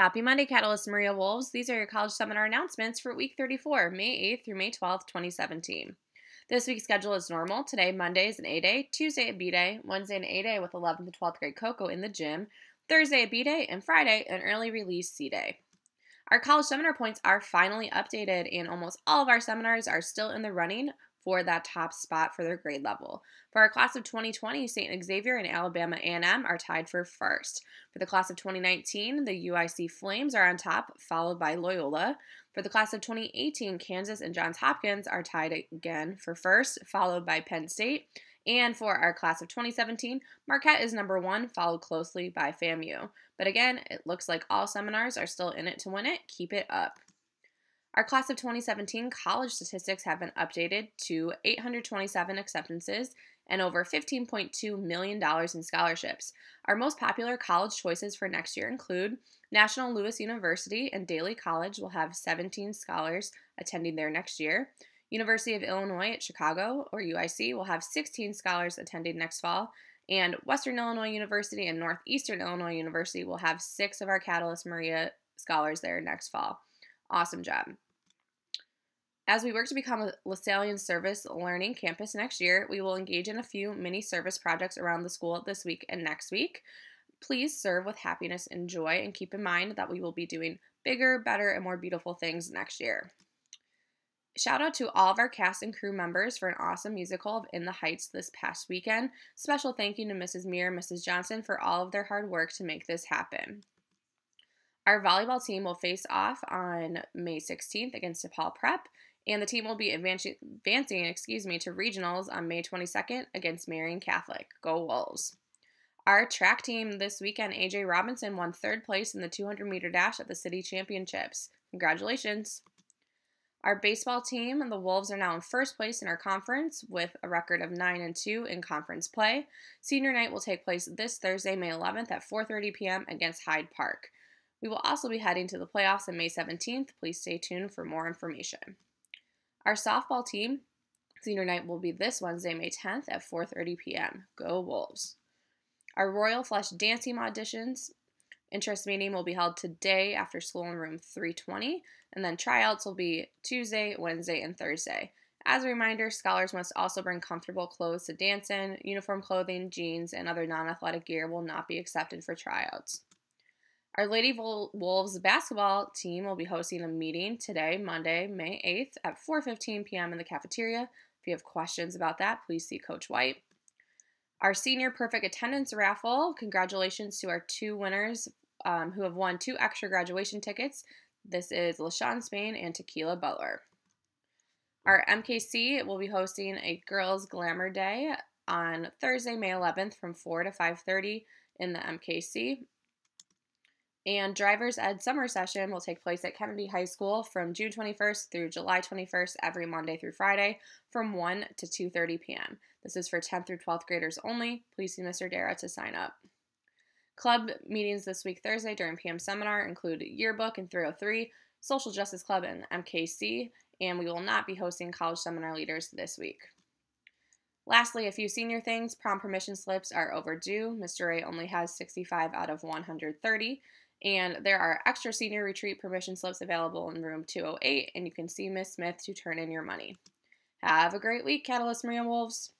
Happy Monday, Catalyst Maria Wolves. These are your college seminar announcements for week 34, May 8th through May 12th, 2017. This week's schedule is normal. Today, Monday is an A day, Tuesday a B day, Wednesday an A day with 11th and 12th grade Coco in the gym, Thursday a B day, and Friday an early release C day. Our college seminar points are finally updated, and almost all of our seminars are still in the running for that top spot for their grade level. For our class of 2020, St. Xavier and Alabama A&M are tied for first. For the class of 2019, the UIC Flames are on top, followed by Loyola. For the class of 2018, Kansas and Johns Hopkins are tied again for first, followed by Penn State. And for our class of 2017, Marquette is number one, followed closely by FAMU. But again, it looks like all seminars are still in it to win it. Keep it up. Our class of 2017 college statistics have been updated to 827 acceptances and over $15.2 million in scholarships. Our most popular college choices for next year include National Louis University and Daley College will have 17 scholars attending there next year. University of Illinois at Chicago, or UIC, will have 16 scholars attending next fall. And Western Illinois University and Northeastern Illinois University will have six of our Catalyst Maria scholars there next fall. Awesome job. As we work to become a Lasallian Service Learning Campus next year, we will engage in a few mini service projects around the school this week and next week. Please serve with happiness and joy, and keep in mind that we will be doing bigger, better, and more beautiful things next year. Shout out to all of our cast and crew members for an awesome musical of In the Heights this past weekend. Special thank you to Mrs. Meir and Mrs. Johnson for all of their hard work to make this happen. Our volleyball team will face off on May 16th against DePaul Prep, and the team will be advancing, advancing excuse me, to regionals on May 22nd against Marian Catholic. Go Wolves! Our track team this weekend, AJ Robinson, won third place in the 200 meter dash at the city championships. Congratulations! Our baseball team, and the Wolves, are now in first place in our conference with a record of 9 and 2 in conference play. Senior night will take place this Thursday, May 11th at 4:30 p.m. against Hyde Park. We will also be heading to the playoffs on May 17th. Please stay tuned for more information. Our softball team senior night will be this Wednesday, May 10th at 4:30 p.m. Go Wolves. Our Royal Flush dance team auditions interest meeting will be held today after school in room 320, and then tryouts will be Tuesday, Wednesday, and Thursday. As a reminder, scholars must also bring comfortable clothes to dance in. Uniform clothing, jeans, and other non athletic gear will not be accepted for tryouts. Our Lady Wolves basketball team will be hosting a meeting today, Monday, May 8th at 4:15 p.m. in the cafeteria. If you have questions about that, please see Coach White. Our senior perfect attendance raffle. Congratulations to our two winners um, who have won two extra graduation tickets. This is LaShawn Spain and Tequila Butler. Our MKC will be hosting a Girls Glamour Day on Thursday, May 11th from 4 to 5:30 in the MKC. And Driver's Ed Summer Session will take place at Kennedy High School from June 21st through July 21st every Monday through Friday from 1 to 2:30 p.m. This is for 10th through 12th graders only. Please see Mr. Dara to sign up. Club meetings this week Thursday during PM seminar include Yearbook and 303, Social Justice Club and MKC, and we will not be hosting college seminar leaders this week. Lastly, a few senior things. Prom permission slips are overdue. Mr. Ray only has 65 out of 130. And there are extra senior retreat permission slips available in room 208, and you can see Miss Smith to turn in your money. Have a great week, Catalyst Maria Wolves.